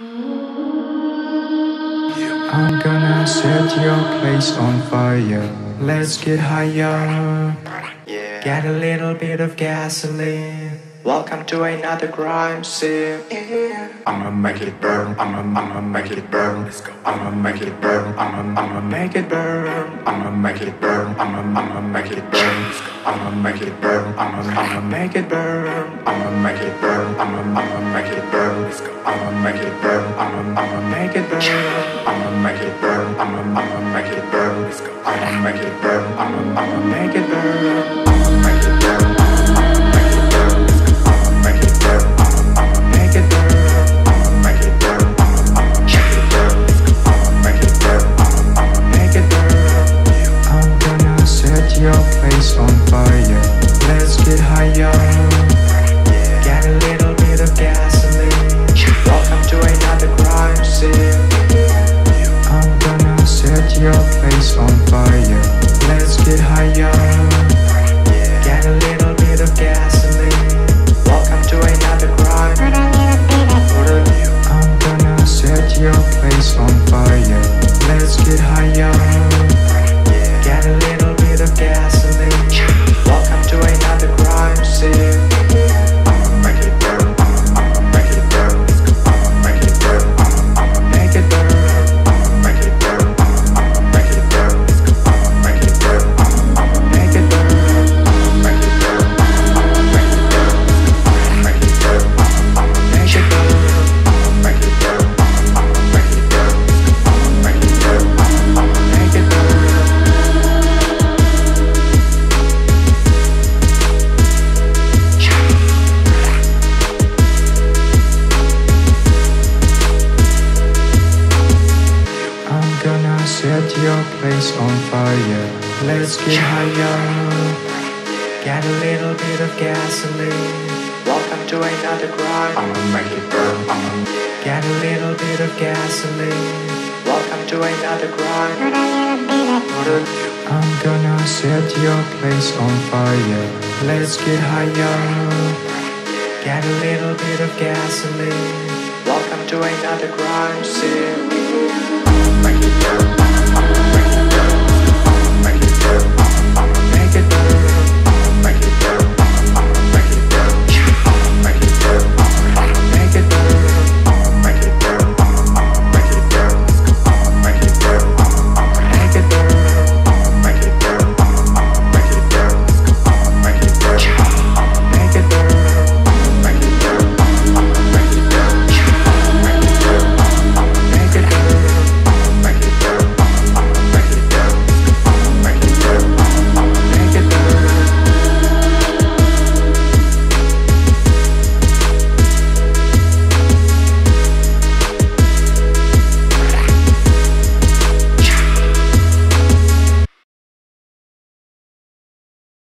I'm gonna set your place on fire. Let's get higher. Yeah. Get a little bit of gasoline. Welcome to another crime scene. I'ma make it burn. I'ma I'ma make it burn. Let's go. I'ma make it burn. I'ma I'ma make it burn. I'ma make it burn. I'ma I'ma make it burn. I'ma make it burn. I'ma I'ma make it burn. I'ma make it burn. I'ma I'ma make it burn. Let's go. I'ma make it burn. I'ma I'ma make it burn. I'ma make it burn. I'ma I'ma make it burn. Let's go. I'ma make it burn. I'ma I'ma make it burn. I'ma make higher. Get place on fire. Let's get higher. Get a little bit of gasoline. Welcome to another grind. I'ma make it burn. I'ma get a little bit of gasoline. Welcome to another grind. I'm gonna set your place on fire. Let's get higher. Get a little bit of gasoline. Welcome to another grind scene.